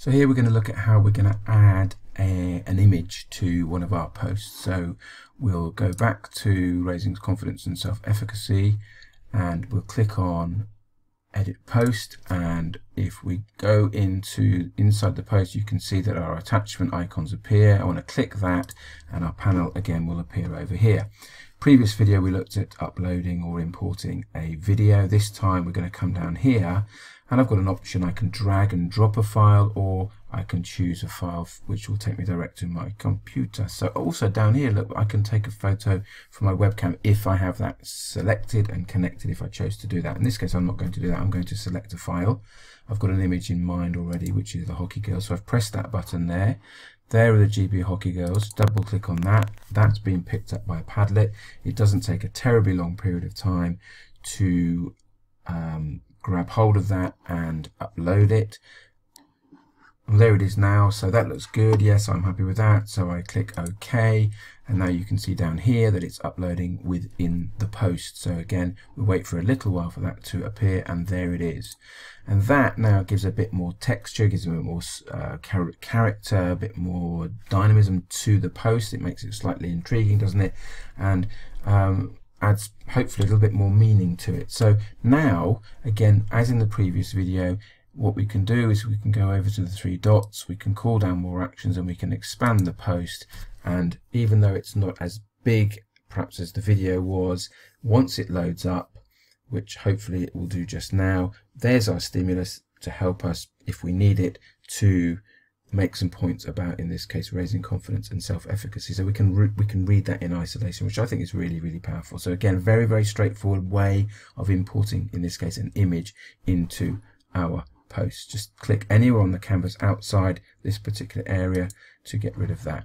So here we're going to look at how we're going to add a, an image to one of our posts. So we'll go back to raising confidence and self-efficacy and we'll click on edit post and if we go into inside the post you can see that our attachment icons appear. I want to click that and our panel again will appear over here. Previous video we looked at uploading or importing a video. This time we're going to come down here and I've got an option I can drag and drop a file or I can choose a file which will take me direct to my computer so also down here look I can take a photo from my webcam if I have that selected and connected if I chose to do that in this case I'm not going to do that I'm going to select a file I've got an image in mind already which is the hockey girl so I've pressed that button there there are the GB Hockey Girls. Double click on that. That's been picked up by a Padlet. It doesn't take a terribly long period of time to um, grab hold of that and upload it. There it is now, so that looks good. Yes, I'm happy with that. So I click OK, and now you can see down here that it's uploading within the post. So again, we wait for a little while for that to appear, and there it is. And that now gives a bit more texture, gives a bit more uh, character, a bit more dynamism to the post. It makes it slightly intriguing, doesn't it? And um, adds hopefully a little bit more meaning to it. So now, again, as in the previous video, what we can do is we can go over to the three dots, we can call down more actions and we can expand the post. And even though it's not as big perhaps as the video was, once it loads up, which hopefully it will do just now, there's our stimulus to help us, if we need it, to make some points about, in this case, raising confidence and self-efficacy. So we can we can read that in isolation, which I think is really, really powerful. So again, very, very straightforward way of importing, in this case, an image into our post. Just click anywhere on the canvas outside this particular area to get rid of that.